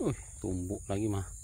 Hmm, tumbuk lagi mah.